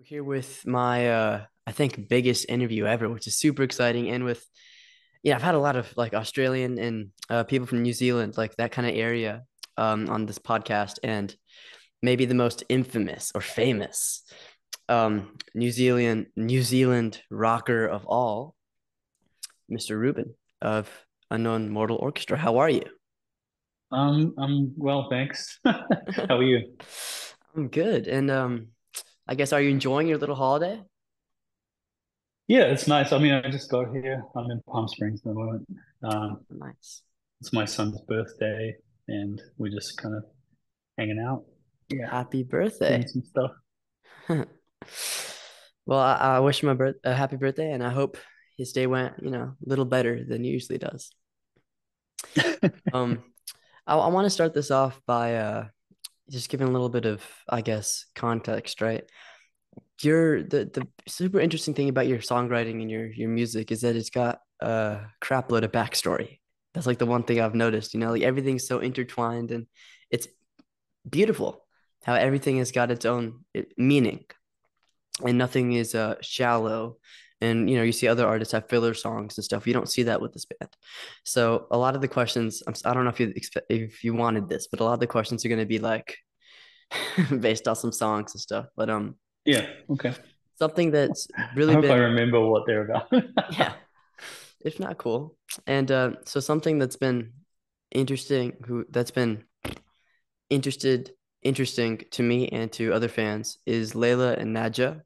We're here with my uh I think biggest interview ever, which is super exciting. And with yeah, I've had a lot of like Australian and uh, people from New Zealand, like that kind of area, um, on this podcast, and maybe the most infamous or famous um New Zealand New Zealand rocker of all, Mr. Ruban of Unknown Mortal Orchestra. How are you? Um, I'm well, thanks. How are you? I'm good. And um, I guess are you enjoying your little holiday? Yeah, it's nice. I mean, I just got here. I'm in Palm Springs at the moment. Um, Nice. it's my son's birthday, and we're just kind of hanging out. Yeah, Happy birthday. some stuff. Well, I, I wish him a, birth, a happy birthday, and I hope his day went, you know, a little better than it usually does. Um, I, I want to start this off by uh, just giving a little bit of, I guess, context, right? Your the the super interesting thing about your songwriting and your your music is that it's got a crap load of backstory. That's like the one thing I've noticed, you know, like everything's so intertwined and it's beautiful how everything has got its own eh, meaning and nothing is uh shallow and you know you see other artists have filler songs and stuff you don't see that with this band so a lot of the questions I'm, I don't know if you expect if you wanted this but a lot of the questions are going to be like based on some songs and stuff but um Yeah, okay. something that's I really hope I remember what they're about. yeah if not cool and uh so something that's been interesting who that's been interested interesting to me and to other fans is Layla and Nadja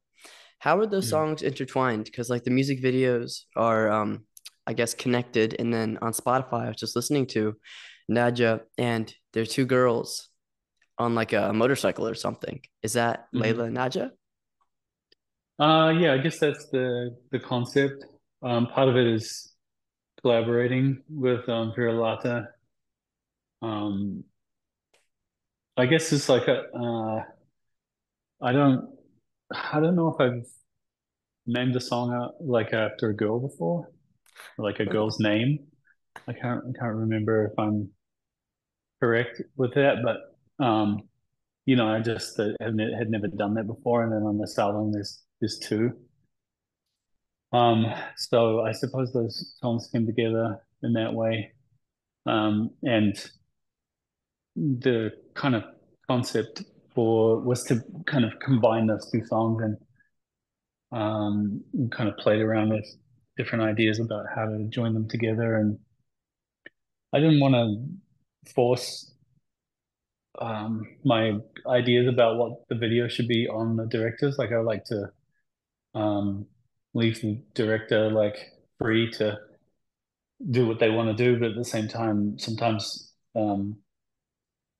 How are those Mm. songs intertwined? Because like the music videos are, um, I guess, connected, and then on Spotify, I was just listening to Nadja, and they're two girls on like a motorcycle or something. Is that Layla Mhm. and Nadja? Uh, yeah, I guess that's the the concept. Um, part of it is collaborating with um, Viralata. Um, I guess it's like a uh, I don't I don't know if I've named a song out like after a girl before, like a girl's name. I can't I can't remember if I'm correct with that, but um, you know, I just uh, had, ne had never done that before, and then on this album there's there's two. Um, so I suppose those songs came together in that way. Um, and the kind of concept for was to kind of combine those two songs and um, kind of played around with different ideas about how to join them together. And I didn't want to force um, my ideas about what the video should be on the directors. Like I like to um, leave the director like free to do what they want to do, but at the same time, sometimes um,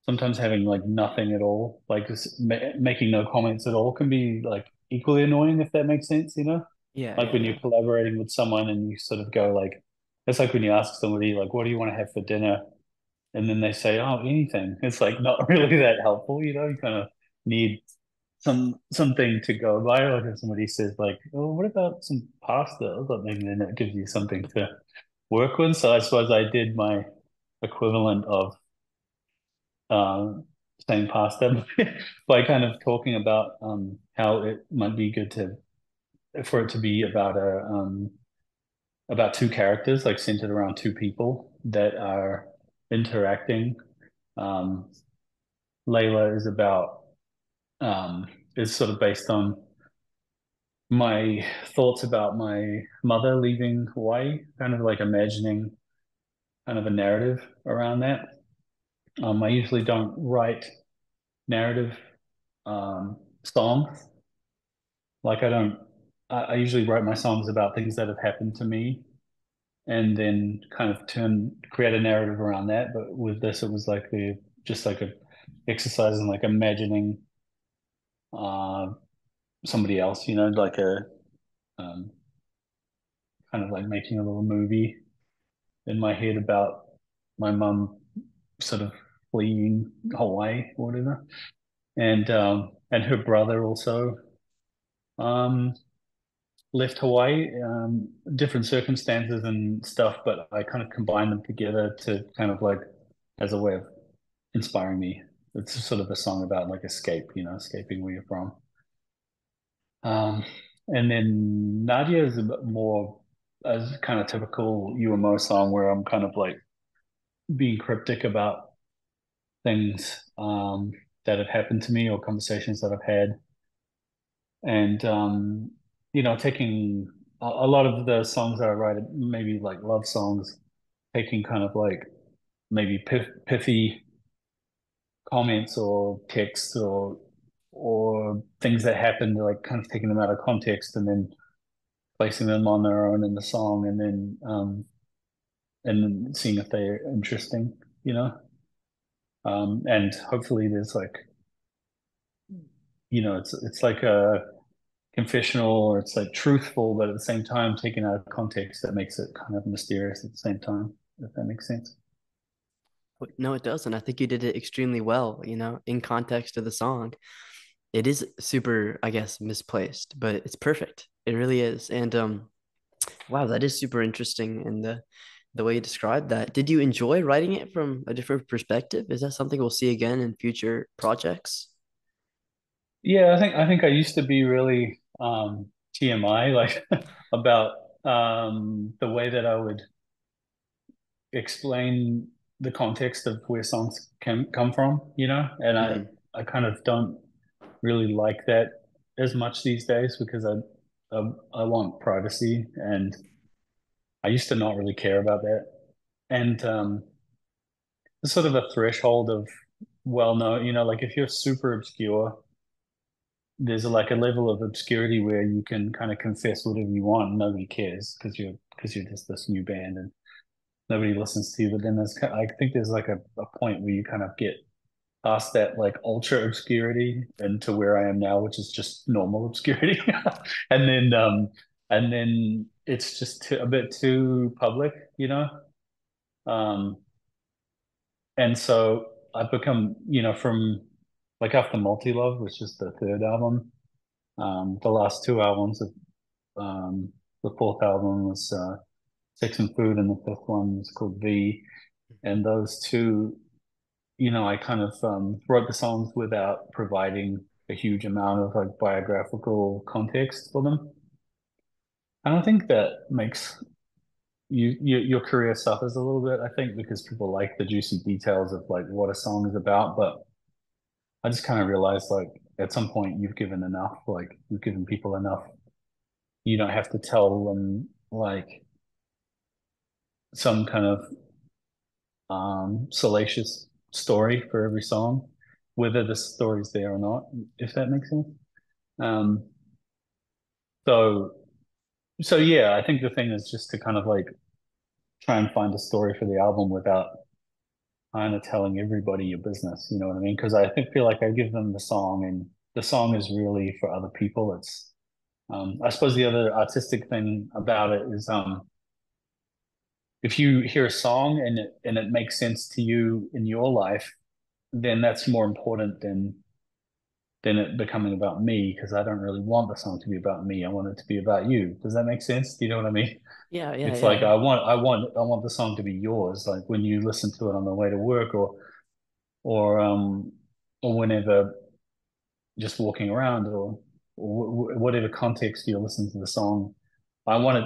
sometimes having like nothing at all, like just ma making no comments at all, can be like equally annoying if that makes sense, you know? Yeah, Like yeah, when you're collaborating with someone and you sort of go like, it's like when you ask somebody like, "What do you want to have for dinner?" and then they say, "Oh, anything." It's like not really that helpful, you know? You kind of need some something to go by. Like if somebody says like, "Oh, what about some pasta or something?" Then it gives you something to work with. So I suppose I did my equivalent of um, saying pasta by kind of talking about um, how it might be good to for it to be about a um, about two characters, like centered around two people that are interacting. Um, Layla is about um, is sort of based on my thoughts about my mother leaving Hawaii, kind of like imagining kind of a narrative around that. Um, I usually don't write narrative um, songs. Like I don't, I, I usually write my songs about things that have happened to me and then kind of turn, create a narrative around that. But with this, it was like the, just like a exercise in like imagining uh, somebody else, you know, like a, um, kind of like making a little movie in my head about my mum sort of fleeing Hawaii or whatever. And, um, and her brother also. Um, left Hawaii, um, different circumstances and stuff, but I kind of combine them together to kind of like as a way of inspiring me. It's sort of a song about like escape, you know, escaping where you're from. Um, and then Nadja is a bit more as kind of typical UMO song where I'm kind of like being cryptic about things um, that have happened to me or conversations that I've had. And, um, you know, taking a, a lot of the songs that I write, maybe like love songs, taking kind of like maybe pithy comments or texts or or things that happened, like kind of taking them out of context and then placing them on their own in the song, and then um, and then seeing if they're interesting, you know. Um, and hopefully, there's like, you know, it's it's like a confessional or it's like truthful, but at the same time taken out of context that makes it kind of mysterious at the same time. If that makes sense. No, it doesn't. I think you did it extremely well, you know, in context of the song. It is super, I guess, misplaced, but it's perfect. It really is. And um wow, that is super interesting in the the way you described that. Did you enjoy writing it from a different perspective? Is that something we'll see again in future projects? Yeah, I think I think I used to be really um TMI like about um the way that I would explain the context of where songs can come from, you know, and mm-hmm. I I kind of don't really like that as much these days because I I, I want privacy and I used to not really care about that, and um, sort of a threshold of well known, you know, like if you're super obscure, there's a, like a level of obscurity where you can kind of confess whatever you want and nobody cares because you're because you're just this new band and nobody listens to you. But then there's, I think there's like a, a point where you kind of get past that like ultra obscurity into where I am now, which is just normal obscurity. and then, um, and then it's just too, a bit too public, you know? Um, and so I've become, you know, from like after Multi Love, which is the third album, um, the last two albums of, um, the fourth album was, uh, Sex and Food, and the fifth one is called V. And those two, you know, I kind of um, wrote the songs without providing a huge amount of like biographical context for them. I don't think that makes you, you your career suffers a little bit. I think because people like the juicy details of like what a song is about, but I just kind of realized like at some point you've given enough, like you've given people enough. You don't have to tell them like some kind of um, salacious story for every song, whether the story's there or not, if that makes sense. Um, so, so yeah, I think the thing is just to kind of like try and find a story for the album without kind of telling everybody your business. You know what I mean? Because I think feel like I give them the song, and the song is really for other people. It's um, I suppose the other artistic thing about it is um, if you hear a song and it and it makes sense to you in your life, then that's more important than than it becoming about me because I don't really want the song to be about me. I want it to be about you. Does that make sense? Do you know what I mean? Yeah, yeah. It's yeah. like I want I want I want the song to be yours. Like when you listen to it on the way to work or or um or whenever just walking around or, or whatever context you're listening to the song. I want it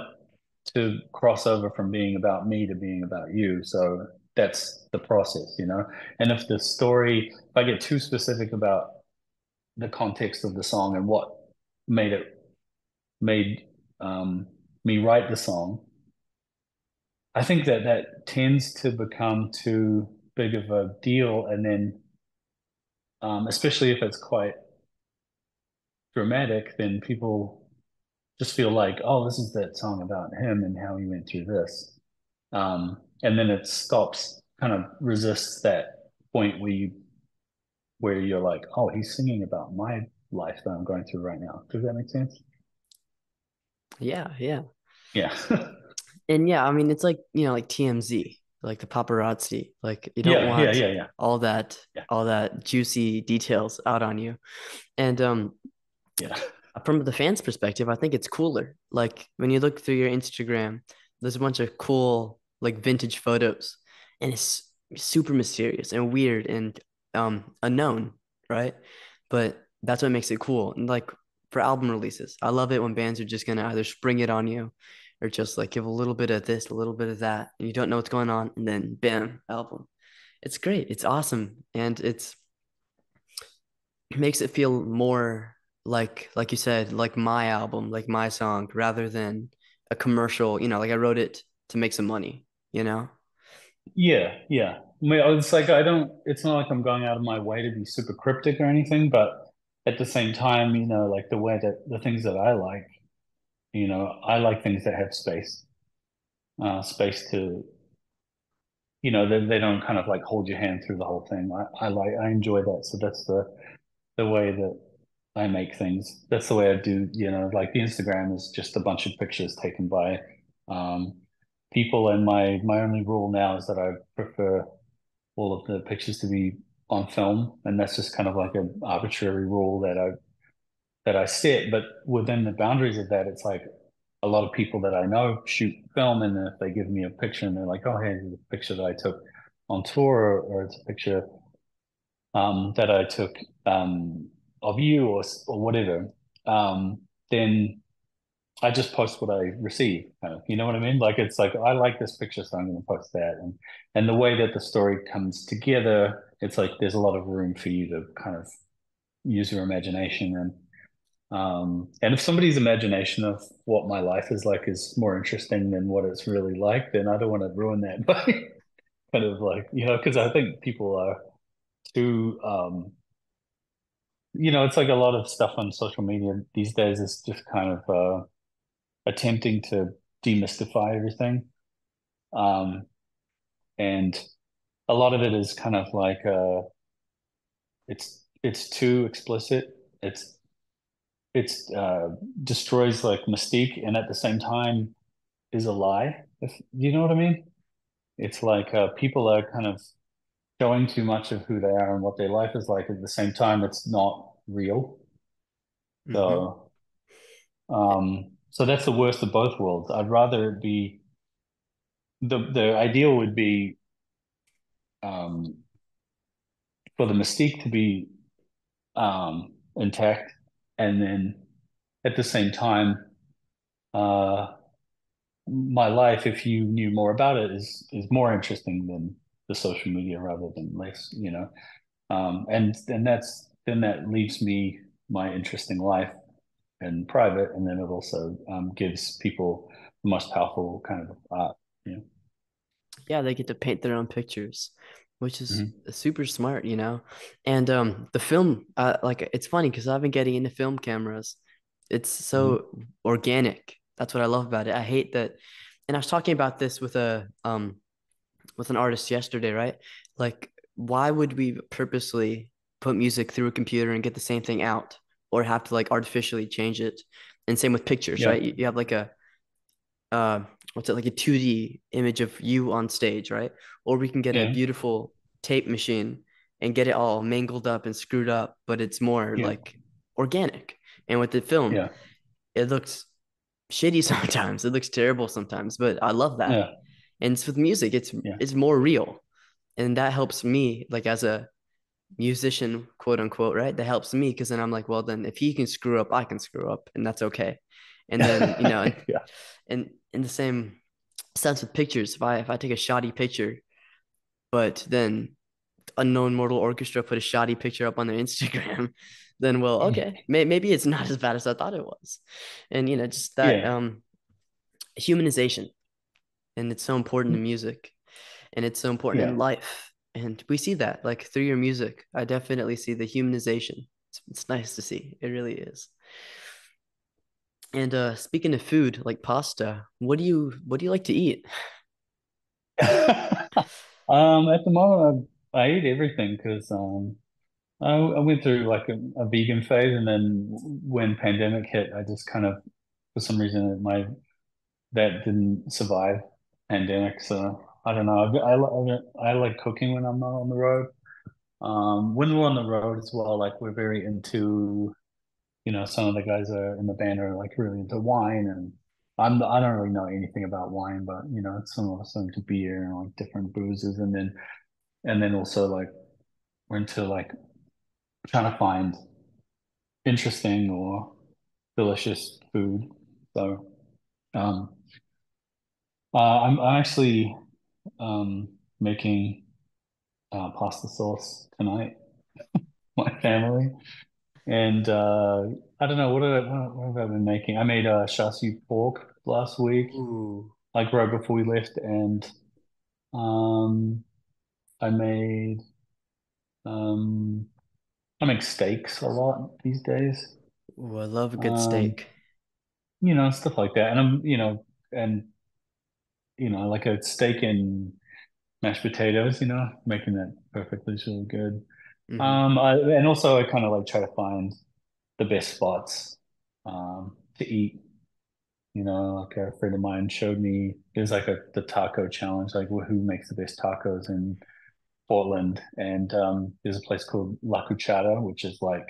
to cross over from being about me to being about you. So that's the process, you know. And if the story, if I get too specific about the context of the song and what made it made um, me write the song, I think that that tends to become too big of a deal, and then, um, especially if it's quite dramatic, then people just feel like, oh, this is that song about him and how he went through this. Um, and then it stops, kind of resists that point where you, where you're like, oh, he's singing about my life that I'm going through right now. Does that make sense? Yeah, yeah. Yeah. and yeah, I mean, it's like, you know, like TMZ, like the paparazzi. Like you don't yeah, want yeah, yeah, all that, yeah. all that juicy details out on you. And um, yeah from the fans' perspective, I think it's cooler. Like when you look through your Instagram, there's a bunch of cool like vintage photos, and it's super mysterious and weird and um unknown, right? But that's what makes it cool. And like for album releases. I love it when bands are just gonna either spring it on you or just like give a little bit of this, a little bit of that, and you don't know what's going on, and then bam, album. It's great. It's awesome. And it's it makes it feel more like like you said, like my album, like my song, rather than a commercial, you know, like I wrote it to make some money, you know? Yeah, yeah. I mean, it's like I don't. It's not like I'm going out of my way to be super cryptic or anything, but at the same time, you know, like the way that the things that I like, you know, I like things that have space, uh, space to, you know, they, they don't kind of like hold your hand through the whole thing. I, I like, I enjoy that. So that's the, the way that I make things. That's the way I do, you know, like the Instagram is just a bunch of pictures taken by, um, people. And my, my only rule now is that I prefer all of the pictures to be on film, and that's just kind of like an arbitrary rule that I that I set. But within the boundaries of that, it's like a lot of people that I know shoot film, and if they give me a picture and they're like, "Oh, hey, here's a picture that I took on tour," or, or it's a picture um, that I took um, of you, or or whatever, um, then I just post what I receive, kind of. You know what I mean? Like it's like I like this picture, so I'm going to post that, and and the way that the story comes together, it's like there's a lot of room for you to kind of use your imagination and um and if somebody's imagination of what my life is like is more interesting than what it's really like, then I don't want to ruin that by kind of like you know because I think people are too um you know it's like a lot of stuff on social media these days is just kind of uh attempting to demystify everything. Um, and a lot of it is kind of like uh, it's it's too explicit. It's it's uh, destroys like mystique, and at the same time is a lie. If you know what I mean, it's like uh, people are kind of showing too much of who they are and what their life is like. At the same time, it's not real. Mm-hmm. So, um, so that's the worst of both worlds. I'd rather it be the the ideal would be um, for the mystique to be um, intact, and then at the same time, uh, my life, if you knew more about it, is is more interesting than the social media rather than less. You know, um, and and that's then that leaves me my interesting life and private, and then it also um, gives people the most powerful kind of art. Yeah, yeah, they get to paint their own pictures, which is mm-hmm. super smart, you know. And um, the film, uh, like it's funny because I've been getting into film cameras. It's so mm-hmm. organic. That's what I love about it. I hate that, and I was talking about this with a um, with an artist yesterday, right? Like, why would we purposely put music through a computer and get the same thing out? Or have to like artificially change it. And same with pictures, yeah. right? You, you have like a uh what's it like a 2D image of you on stage, right? Or we can get yeah. a beautiful tape machine and get it all mangled up and screwed up, but it's more yeah. like organic. And with the film, yeah. it looks shitty sometimes. It looks terrible sometimes, but I love that. And with music, it's it's more real. And that helps me like as a musician, quote unquote, right? That helps me because then I'm like, well, then if he can screw up, I can screw up, and that's okay. And then you know, and, yeah. and in the same sense with pictures, if I if I take a shoddy picture, but then unknown mortal orchestra put a shoddy picture up on their Instagram, then well, okay, may, maybe it's not as bad as I thought it was, and you know, just that yeah. um humanization, and it's so important in music, and it's so important yeah. in life and we see that like through your music. I definitely see the humanization. It's, it's nice to see. It really is. And uh speaking of food like pasta what do you what do you like to eat? Um at the moment i, I eat everything because um I, I, went through like a, a vegan phase and then when pandemic hit i just kind of for some reason my that didn't survive pandemic so I don't know. I, I, I like cooking when I'm not on the road. Um, when we're on the road as well, like we're very into, you know, some of the guys are in the band are like really into wine, and I'm I don't really know anything about wine, but you know, some of us are into beer and like different boozes, and then and then also like we're into like trying to find interesting or delicious food. So, um, uh, I'm, I'm actually um, making uh, pasta sauce tonight. My family and uh, I don't know what, I, what, what have I been making. I made a uh, char pork last week, Ooh, like right before we left, and um, I made um, I make steaks a lot these days. ooh, I love a good Um, steak. you know, stuff like that. And I'm, you know, and you know, like a steak and mashed potatoes, you know, making that perfectly is really good. hmm Um, I, and also I kind of like try to find the best spots um to eat. You know, like a friend of mine showed me there's like a the taco challenge, like who makes the best tacos in Portland. And um there's a place called La Cuchara, which is like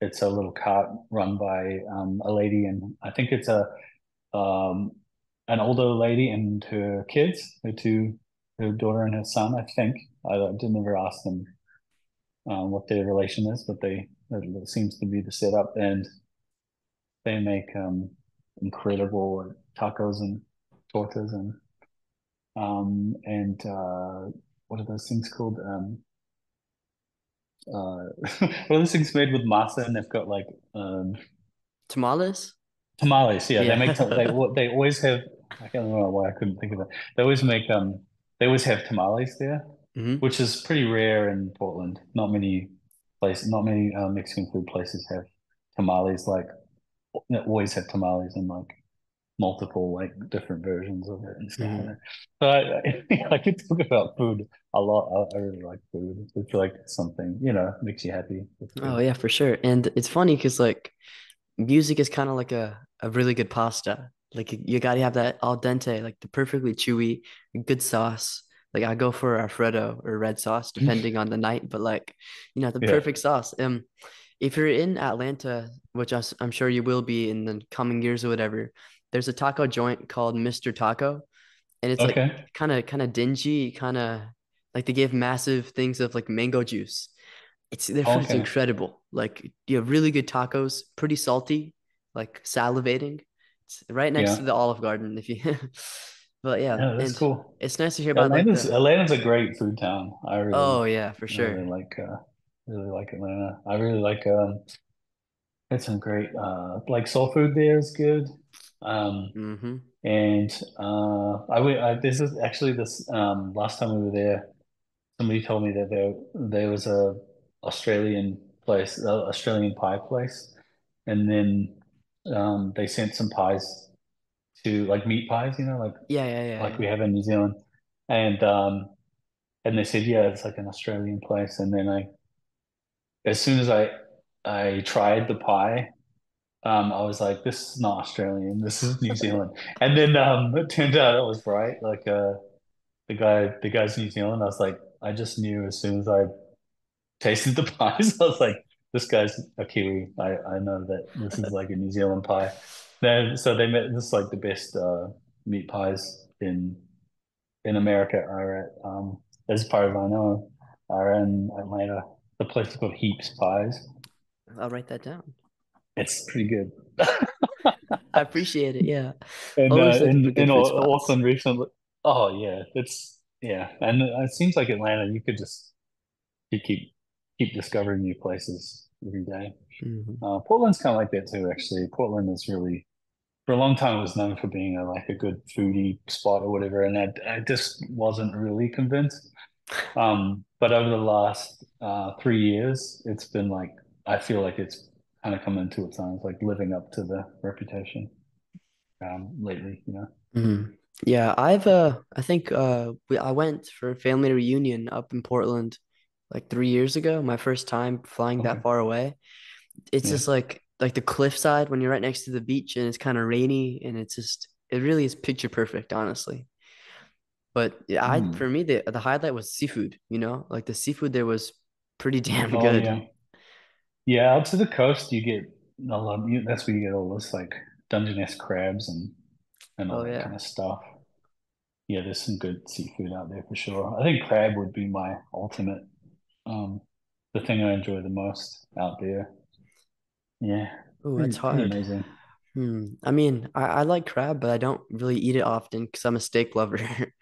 it's a little cart run by um a lady and I think it's a um, an older lady and her kids, her two, her daughter and her son. I think I, I didn't ever ask them um, what their relation is, but they it seems to be the setup, and they make um, incredible tacos and tortas and um, and uh, what are those things called? Um, uh, what are those things made with masa and they've got like um, Tamales? Tamales, yeah, they make they Yeah. they always have. I can't remember why I couldn't think of it. They always make um they always have tamales there, hmm which is pretty rare in Portland. Not many places, not many uh, Mexican food places have tamales. Like they always have tamales and like multiple like different versions of it and stuff like hmm that. So I, I, I could talk about food a lot. I, I really like food. I feel like something you know makes you happy. Oh yeah, for sure. And it's funny because like music is kind of like a, a really good pasta. Like you gotta have that al dente, like the perfectly chewy, good sauce. Like I go for Alfredo or red sauce depending on the night, but like, you know, the Yeah. perfect sauce. Um, if you're in Atlanta, which I'm sure you will be in the coming years or whatever, there's a taco joint called Mr. Taco, and it's like kind of kind of dingy, kind of like they give massive things of like mango juice. It's their food's Okay. incredible. Like you have really good tacos, pretty salty, like salivating. It's right next to the Olive Garden if you but yeah, Yeah, that's and cool. it's nice to hear about like Atlanta's the Atlanta's a great food town. I really oh yeah, for I really sure. like uh really like Atlanta. I really like um had some great uh like soul food there is good. Um Mm-hmm. and uh I went I, this is actually this um last time we were there somebody told me that there there was a Australian place uh, Australian pie place and then um they sent some pies to like meat pies you know like Yeah, yeah, yeah, like yeah. we have in New Zealand and um And they said, yeah, it's like an Australian place. And then I, as soon as I, I tried the pie, um, I was like, this is not Australian. This is New Zealand. And then, um, it turned out it was right. Like, uh, the guy, the guy's New Zealand. I was like, I just knew as soon as I tasted the pies, I was like, this guy's a Kiwi. I, I know that this is like a New Zealand pie. Then, so they made this is like the best, uh, meat pies in in America are at, um, as far as I know, are in Atlanta. The place is called Heaps Pies. I'll write that down. It's pretty good. I appreciate it. Yeah. And uh, Always in in good food Au- spots. Auckland recently, oh yeah, it's yeah, and it seems like Atlanta. You could just you keep keep discovering new places every day. hmm Uh, Portland's kind of like that too, actually. Portland is really for a long time it was known for being a, like a good foodie spot or whatever, and I, I just wasn't really convinced. Um, but over the last uh, three years, it's been like I feel like it's kind of come into its own, it's like living up to the reputation um, lately, you know. hmm Yeah, I've uh I think uh we, I went for a family reunion up in Portland like three years ago, my first time flying that far away. It's yeah. just like like the cliffside when you're right next to the beach and it's kind of rainy and it's just it really is picture perfect, honestly. But yeah, I Hmm. for me the the highlight was seafood, you know? Like the seafood there was pretty damn Oh good. yeah, yeah. Out to the coast, you get a lot. You, that's where you get all this like Dungeness crabs and and all Oh that kind of stuff. Yeah, there's some good seafood out there for sure. I think crab would be my ultimate, um, the thing I enjoy the most out there. Yeah. Oh, that's hard. amazing. Hmm. I mean, I, I like crab, but I don't really eat it often because I'm a steak lover.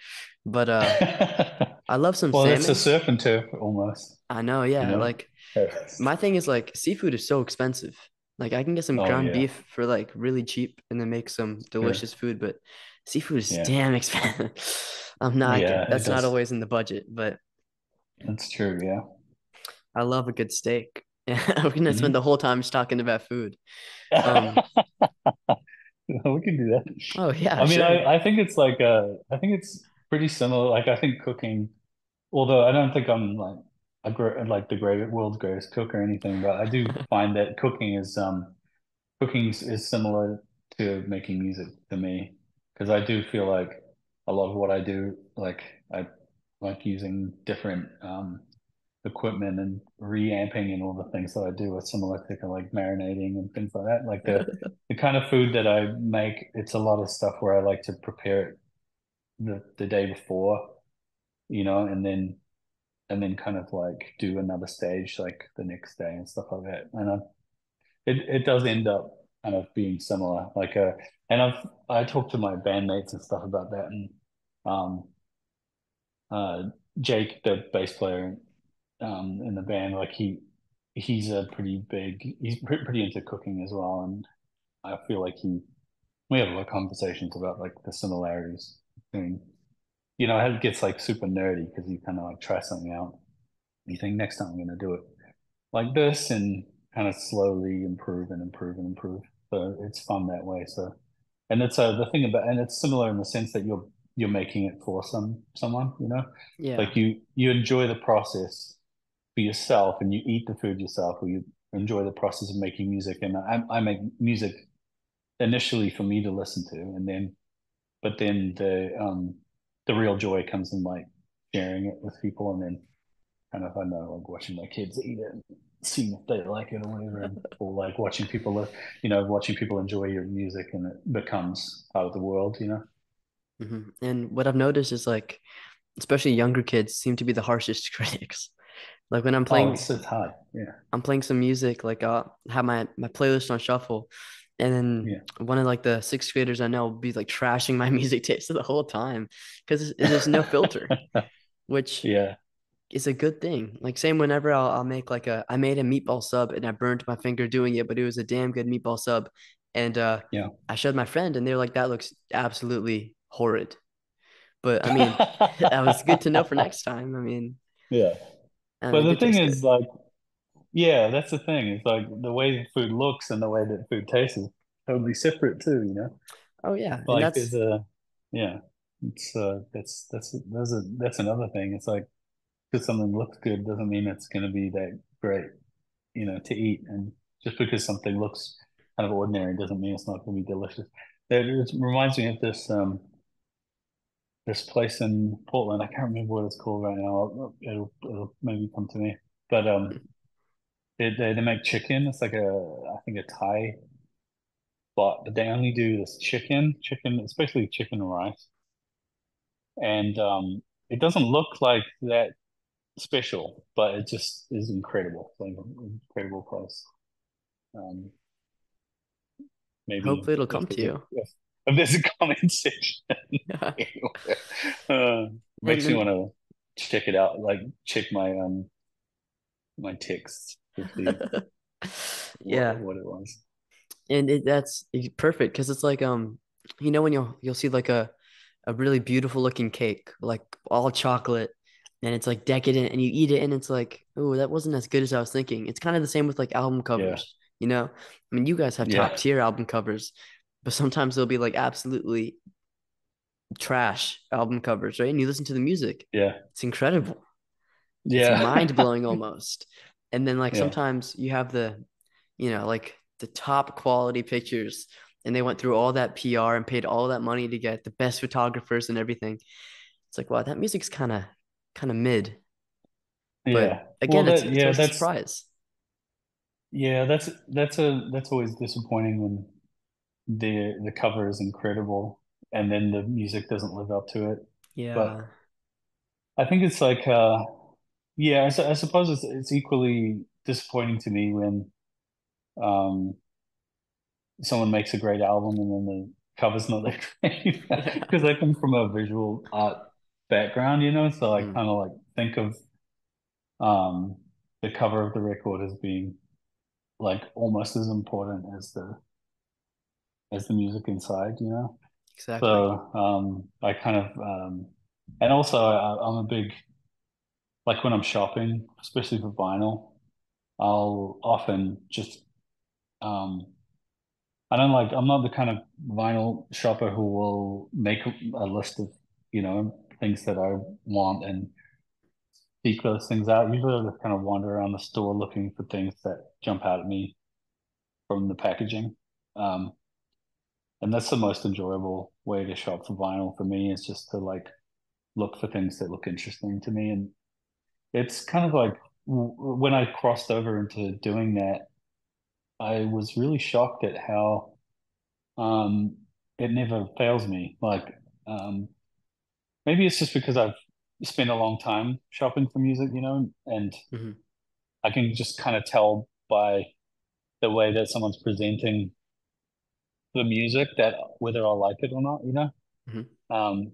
But uh, I love some Well, it's a salmon. surf and turf almost, I know, you yeah. know? Like my thing is like seafood is so expensive. Like I can get some Oh ground yeah, beef for like really cheap and then make some delicious food, but seafood is Yeah. damn expensive. I'm not, Yeah, that's not always in the budget, but That's true, yeah. I love a good steak. We're gonna spend hmm the whole time just talking about food. Um, We can do that. oh yeah, I mean, sure. I, I think it's like uh I think it's pretty similar. Like I think cooking, although I don't think I'm like a great like the great world's greatest cook or anything, but I do find that cooking is um cooking is is similar to making music to me because I do feel like a lot of what I do, like I like using different um equipment and reamping and all the things that I do with similar to kind like marinating and things like that. Like the the kind of food that I make, it's a lot of stuff where I like to prepare it the the day before, you know, and then and then kind of like do another stage like the next day and stuff like that. And I, it it does end up kind of being similar. Like uh and I've I talked to my bandmates and stuff about that and um uh Jake, the bass player um in the band, like he he's a pretty big he's pretty into cooking as well and I feel like he we have a lot of conversations about like the similarities between you know it gets like super nerdy because you kind of like try something out you think next time I'm gonna do it like this and kind of slowly improve and improve and improve so it's fun that way so and it's uh, the thing about and it's similar in the sense that you're you're making it for some someone you know Yeah. like you you enjoy the process for yourself and you eat the food yourself or you enjoy the process of making music. And I, I make music initially for me to listen to and then but then the um the real joy comes in like sharing it with people and then kind of I know like watching my kids eat it seeing if they like it or whatever and, or like watching people you know watching people enjoy your music and it becomes part of the world you know? Hmm And what I've noticed is like, especially younger kids seem to be the harshest critics. Like when I'm oh playing it's it's hard yeah I'm playing some music, like I'll have my my playlist on shuffle, and then yeah one of like the sixth graders I know will be like trashing my music taste the whole time because there's no filter, which yeah is a good thing. Like same whenever I'll I'll make like a I made a meatball sub and I burned my finger doing it, but it was a damn good meatball sub, and uh, yeah I showed my friend and they're like, that looks absolutely horrid. But I mean, that was good to know for next time. I mean, yeah I but the thing is good. like yeah that's the thing it's like the way food looks and the way that food tastes is totally separate too you know Oh yeah, Like there's that's a yeah, it's uh that's that's that's a that's another thing. It's like because something looks good doesn't mean it's going to be that great, you know, to eat. And just because something looks kind of ordinary doesn't mean it's not going to be delicious. It reminds me of this um this place in Portland. I can't remember what it's called right now. It'll it'll maybe come to me. But um, they they, they make chicken. It's like a I think a Thai spot, but they only do this chicken, chicken, especially chicken and rice and um, it doesn't look like that special, but it just is incredible. Like an incredible place. Um, maybe hopefully it'll come to you. if, there's a comment section uh, makes me want to check it out. Like check my um my texts to see what yeah, what it was. and it, that's perfect because it's like um, you know when you'll you'll see like a a really beautiful looking cake, like all chocolate, and it's like decadent, and you eat it, and it's like, oh, that wasn't as good as I was thinking. It's kind of the same with like album Yeah, covers, you know? I mean, you guys have top yeah, tier album covers, but sometimes they'll be like absolutely trash album covers, right? And you listen to the music, yeah, it's incredible. It's yeah, mind blowing almost. And then like yeah, sometimes you have the, you know, like the top quality pictures and they went through all that PR and paid all that money to get the best photographers and everything. It's like, wow, that music's kind of kind of mid. But yeah. Again, it's that it's yeah, a that's surprise. yeah, that's that's a that's always disappointing when the the cover is incredible and then the music doesn't live up to it. yeah But. I think it's like uh yeah, I, I suppose it's it's equally disappointing to me when um someone makes a great album and then the cover's not that great because I come from a visual art background, you know, so I Mm. kind of like think of um the cover of the record as being like almost as important as the as the music inside, you know. Exactly. So um, I kind of, um, and also I, I'm a big, like when I'm shopping, especially for vinyl, I'll often just, um, I don't like, I'm not the kind of vinyl shopper who will make a list of, you know, things that I want and seek those things out. Usually I just kind of wander around the store looking for things that jump out at me from the packaging. Um, and that's the most enjoyable way to shop for vinyl for me is just to like look for things that look interesting to me and it's kind of like when i crossed over into doing that i was really shocked at how um it never fails me like um maybe it's just because i've spent a long time shopping for music you know and Mhm. i can just kind of tell by the way that someone's presenting the music that whether I'll like it or not, you know. Mhm. Um,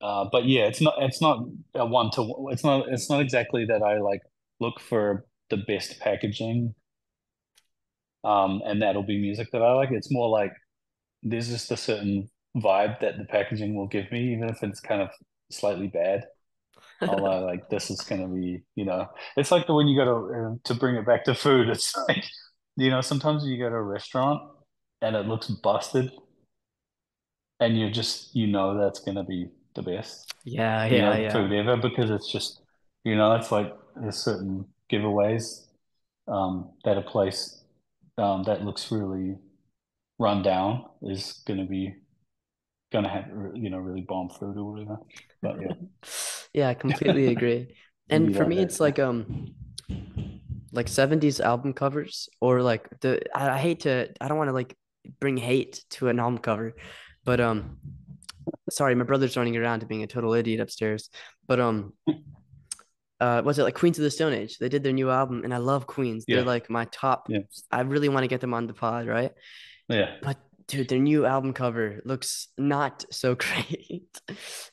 uh, but yeah, it's not it's not a one to it's not it's not exactly that I like look for the best packaging, um, and that'll be music that I like. It's more like there's just a certain vibe that the packaging will give me, even if it's kind of slightly bad. I'll uh, like this is gonna be, you know, it's like the when you go to uh, to bring it back to food. It's like, you know, sometimes you go to a restaurant and it looks busted, and you just you know that's gonna be the best, Yeah, you yeah, know, yeah. food ever because it's just, you know, it's like there's certain giveaways um, that a place um, that looks really run down is gonna be gonna have you know really bomb food or whatever. But yeah, Yeah, I completely agree. And for me, it's like um like 70s album covers or like the I, I hate to I don't want to like bring hate to an album cover, but um sorry, my brother's running around to being a total idiot upstairs. But um uh was it like Queens of the Stone Age? They did their new album and I love Queens. They're like my top yeah, I really want to get them on the pod, right? yeah. But dude, their new album cover looks not so great.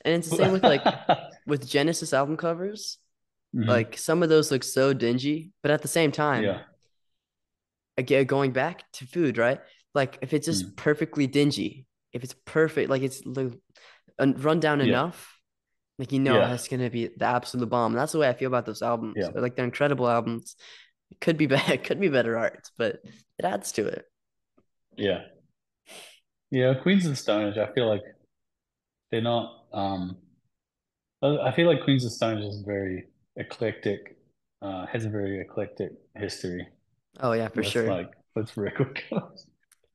And it's the same with like with Genesis album covers. Hmm Like some of those look so dingy, but at the same time, Yeah. again, going back to food, right? Like if it's just Mm. perfectly dingy, if it's perfect, like it's un- run down Yeah. enough, like you know Yeah. that's gonna be the absolute bomb. That's the way I feel about those albums. Yeah. Like they're incredible albums. It could be bad, it could be better art, but it adds to it. Yeah. Yeah. Queens of the Stone Age, I feel like they're not um I feel like Queens of the Stone Age is very eclectic, uh has a very eclectic history Oh yeah, for sure. like with record covers.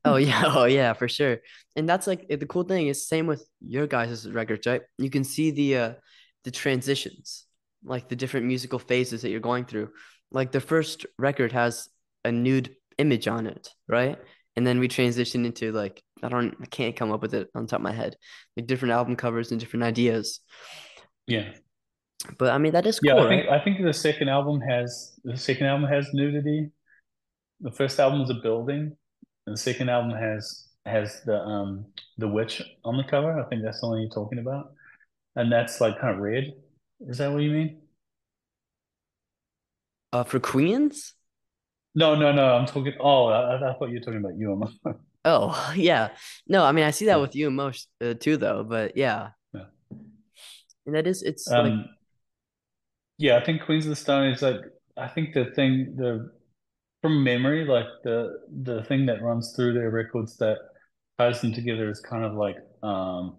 Oh yeah, oh yeah, for sure. And that's like the cool thing is same with your guys' records, right? You can see the uh the transitions, like the different musical phases that you're going through. Like the first record has a nude image on it, right? And then we transition into like I don't I can't come up with it on top of my head. Like different album covers and different ideas. Yeah. But I mean that is Yeah, cool, I think right? I think the second album has the second album has nudity. The first album is a building, and the second album has has the um the witch on the cover. I think that's the one you're talking about. And that's like kind of red. Is that what you mean? Uh for Queens? No, no, no. I'm talking. Oh, I, I thought you were talking about UMO. Oh, yeah. No, I mean I see that Yeah, with you most uh, too though, but yeah. yeah. And that is it's like Um, yeah. I think Queens of the Stone is like. I think the thing the from memory, like the the thing that runs through their records that ties them together is kind of like um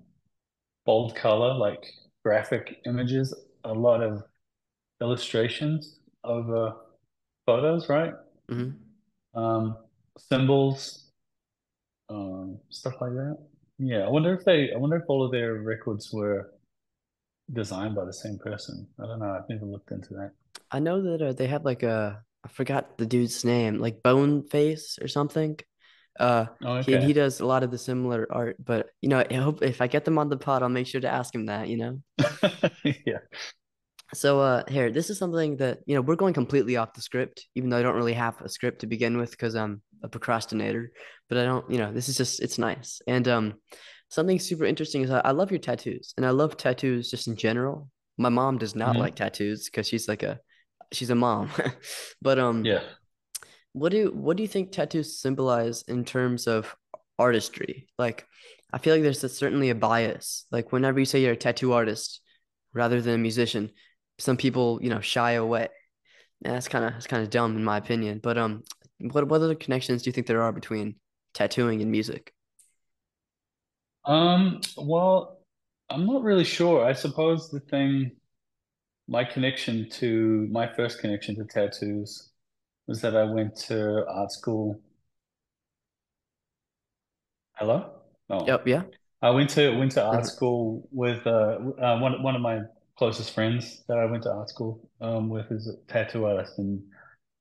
bold color, like graphic images, a lot of illustrations over photos, right? mhm. Um, symbols, um, stuff like that. Yeah, I wonder if they, I wonder if all of their records were designed by the same person. I don't know. I've never looked into that. I know that uh, they have like a I forgot the dude's name, like Boneface or something. Uh, Oh, he he does a lot of the similar art, but you know, I hope if I get them on the pod, I'll make sure to ask him that, you know. Yeah. So uh here, this is something that, you know, we're going completely off the script, even though I don't really have a script to begin with because I'm a procrastinator. But I don't, you know, this is just it's nice. And um something super interesting is I, I love your tattoos and I love tattoos just in general. My mom does not hmm like tattoos because she's like a she's a mom. But um Yeah. what do what do you think tattoos symbolize in terms of artistry? Like I feel like there's a, certainly a bias. Like whenever you say you're a tattoo artist rather than a musician, some people, you know, shy away. And that's kind of that's kind of dumb in my opinion. But um, what what other connections do you think there are between tattooing and music? Um, well, I'm not really sure. I suppose the thing, my connection to my first connection to tattoos was that I went to art school. Hello? Oh, Yep, yeah. I went to went to art Mhm, school with uh, uh one one of my closest friends that I went to art school um with is a tattoo artist and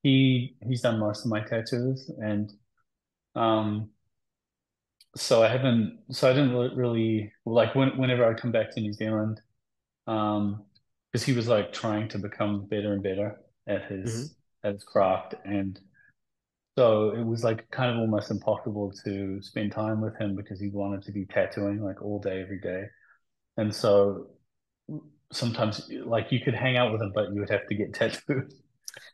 he he's done most of my tattoos and um so I haven't so I didn't really, like when, whenever I come back to New Zealand um because he was like trying to become better and better at his at his craft. And so it was like kind of almost impossible to spend time with him because he wanted to be tattooing like all day every day. And so sometimes like you could hang out with him but you would have to get tattooed.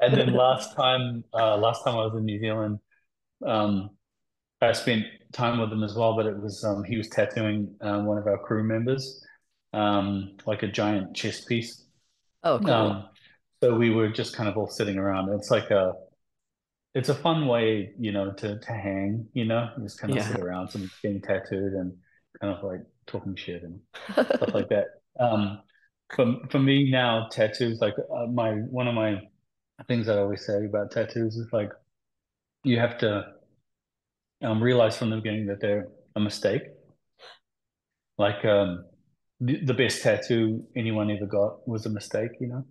And then last time uh last time I was in New Zealand um I spent time with him as well, but it was um, he was tattooing uh, one of our crew members, um, like a giant chest piece. Oh, cool. Um, so we were just kind of all sitting around. It's like a it's a fun way, you know, to to hang, you know, just kind of Yeah. sit around, someone's getting tattooed and kind of like talking shit and stuff like that. Um, for for me now, tattoos like uh, my one of my things that I always say about tattoos is like you have to um, realize from the beginning that they're a mistake Like um, the, the best tattoo anyone ever got was a mistake, you know.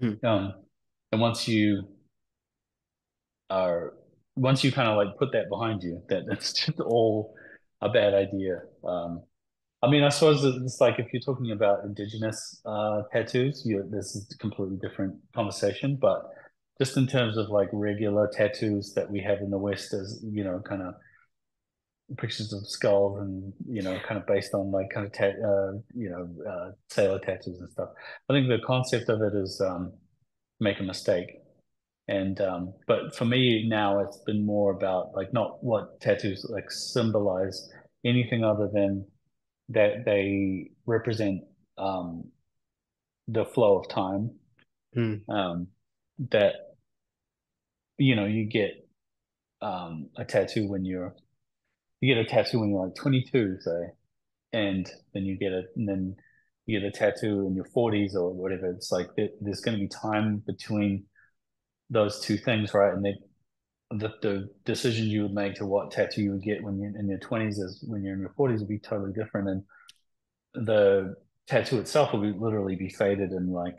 Hmm. Um, and once you are, once you kind of like put that behind you, that that's just all a bad idea. Um, I mean, I suppose it's like if you're talking about indigenous uh, tattoos, you this is a completely different conversation. But just in terms of like regular tattoos that we have in the West, as you know, kind of pictures of skulls and you know kind of based on like kind of ta- uh, you know uh, sailor tattoos and stuff. I think the concept of it is um, make a mistake, and um, but for me now it's been more about like not what tattoos like symbolize anything other than that they represent um, the flow of time. Hmm. Um, that you know you get um, a tattoo when you're you get a tattoo when you're like 22, say, and then you get it, and then you get a tattoo in your 40s or whatever. It's like there's going to be time between those two things, right? And they, the, the decision you would make to what tattoo you would get when you're in your 20s is when you're in your 40s would be totally different. And the tattoo itself will be literally be faded and like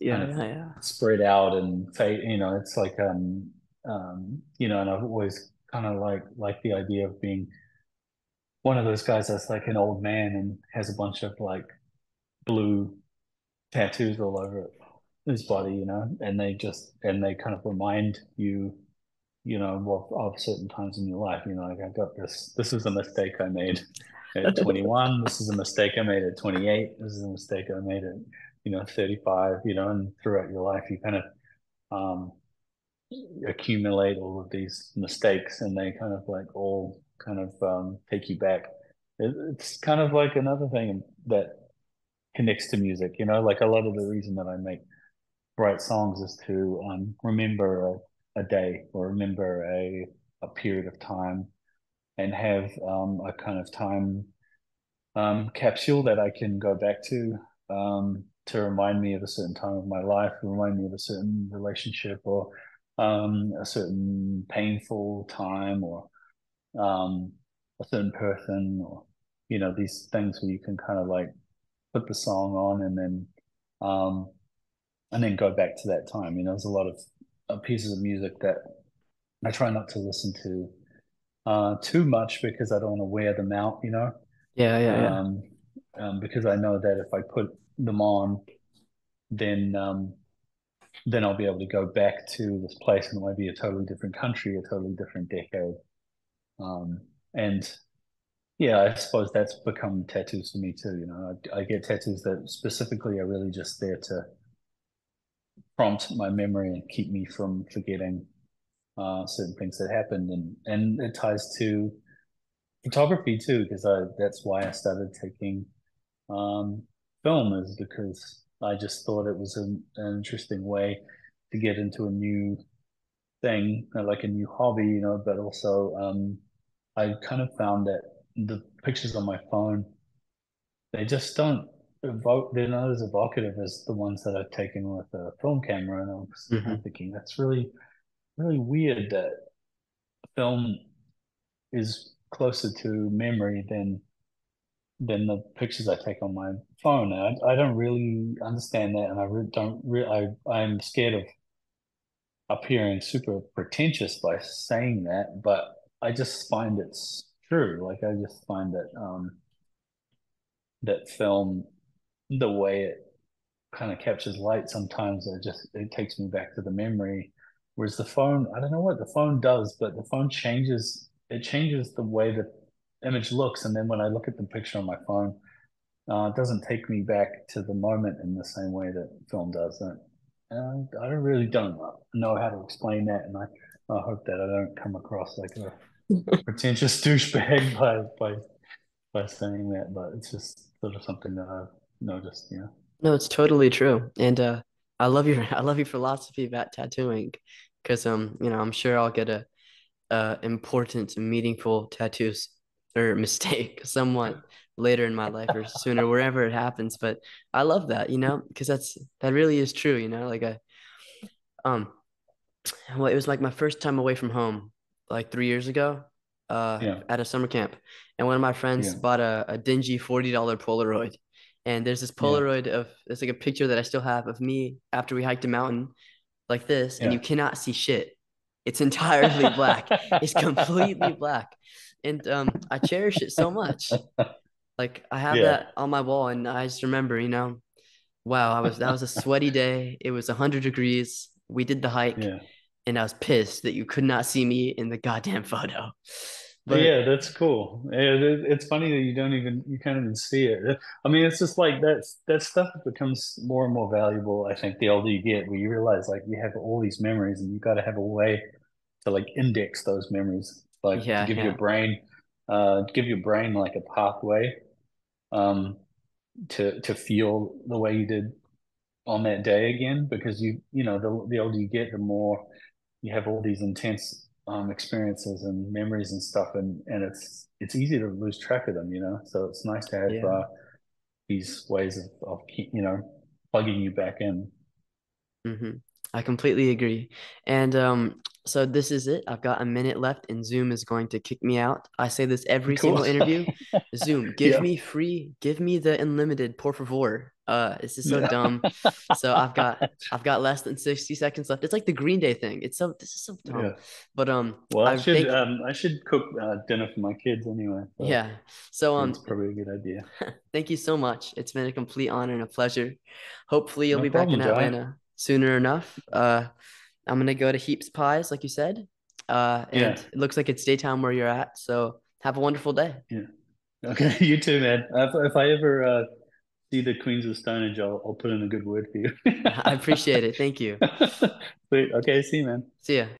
Yeah, of yeah, yeah. spread out and fade, you know, it's like, um, um, you know, and I've always kind of like, like the idea of being one of those guys that's like an old man and has a bunch of like blue tattoos all over his body, you know, and they just and they kind of remind you, you know, of, of certain times in your life. You know, like I got this. This is a mistake I made at 21. This is a mistake I made at 28. This is a mistake I made at you know 35. You know, and throughout your life, you kind of um, accumulate all of these mistakes, and they kind of like all kind of um, take you back. It, it's kind of like another thing that connects to music. You know, like a lot of the reason that I make write songs is to um, remember a, a, day or remember a a period of time and have um, a kind of time um, capsule that I can go back to um, to remind me of a certain time of my life, remind me of a certain relationship or um, a certain painful time or um, a certain person or you know these things where you can kind of like put the song on and then um, and then go back to that time. You know, there's a lot of uh, pieces of music that I try not to listen to uh, too much because I don't want to wear them out. You know, Yeah, yeah, yeah. um, um, because I know that if I put them on then um, then I'll be able to go back to this place and it might be a totally different country, a totally different decade. Um, and yeah, I suppose that's become tattoos for me too. You know, I, I get tattoos that specifically are really just there to prompt my memory and keep me from forgetting uh, certain things that happened, and and it ties to photography too, because I that's why I started taking um, film is because I just thought it was an, an interesting way to get into a new thing, like a new hobby, you know. But also, um, I kind of found that the pictures on my phone, they just don't evoke. They're not as evocative as the ones that I've taken with a film camera. And I'm, mm-hmm. I'm thinking that's really, really weird that film is closer to memory than than the pictures I take on my phone. I, I don't really understand that, and I re- don't. Re- I I'm scared of appearing super pretentious by saying that, but I just find it's true. Like I just find that um, that film, the way it kind of captures light, sometimes it just it takes me back to the memory. Whereas the phone, I don't know what the phone does, but the phone changes. It changes the way the image looks, and then when I look at the picture on my phone, uh, it doesn't take me back to the moment in the same way that film does. And, and I really don't know how to explain that, and I, I hope that I don't come across like a pretentious douchebag by by by saying that, but it's just sort of something that I've noticed. Yeah. No, it's totally true, and uh, I love your I love your philosophy about tattooing, because um you know I'm sure I'll get a, a important meaningful tattoos or mistake somewhat later in my life or sooner wherever it happens but i love that you know because that's that really is true you know like i um well it was like my first time away from home like three years ago uh, yeah. at a summer camp. And one of my friends yeah. bought a, a dingy $40 Polaroid. And there's this Polaroid yeah. of, it's like a picture that I still have of me after we hiked a mountain like this. And you cannot see shit. It's entirely black. it's completely black. And um, I cherish it so much. Like I have that on my wall. And I just remember, you know, wow, I was, that was a sweaty day. It was 100 degrees. We did the hike and I was pissed that you could not see me in the goddamn photo. But yeah, that's cool. It's funny that you don't even you can't even see it. I mean, it's just like that that stuff becomes more and more valuable. I think the older you get, where you realize like you have all these memories, and you got to have a way to like index those memories, like yeah, give yeah. your brain, uh, give your brain like a pathway, um, to to feel the way you did on that day again. Because you you know the the older you get, the more you have all these intense um, experiences and memories and stuff, and and it's it's easy to lose track of them, you know. So it's nice to have yeah. uh, these ways of, of you know plugging you back in. Mm-hmm. I completely agree. And um, so this is it. I've got a minute left, and Zoom is going to kick me out. I say this every cool. single interview. Zoom, give yeah. me free, give me the unlimited, por favor. Uh, this is so yeah. dumb. So I've got I've got less than sixty seconds left. It's like the Green Day thing. It's so this is so dumb. Yeah. But um, well, I, I should think, um I should cook uh, dinner for my kids anyway. So yeah. So um, it's probably a good idea. thank you so much. It's been a complete honor and a pleasure. Hopefully, you'll no be problem, back in Atlanta John. sooner enough. Uh, I'm gonna go to Heaps Pies, like you said. Uh, and yeah. it looks like it's daytime where you're at. So have a wonderful day. Yeah. Okay, you too, man. If, if I ever uh see the Queens of Stonehenge, I'll, I'll put in a good word for you. I appreciate it. Thank you. Sweet. Okay. See you, man. See ya.